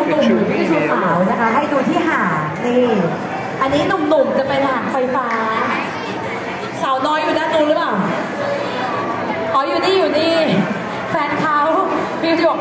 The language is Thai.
ูหนุ่มที่ชูสาวนะคะ ให้ดูที่หางนี่อันนี้หนุ่มๆจะเป็นหางไฟฟ้า สาวน้อยอยู่ด้านนู้นหรือเปล่าอ๋ออยู่นี่อยู่นี่แฟนเขาบิวจะบอง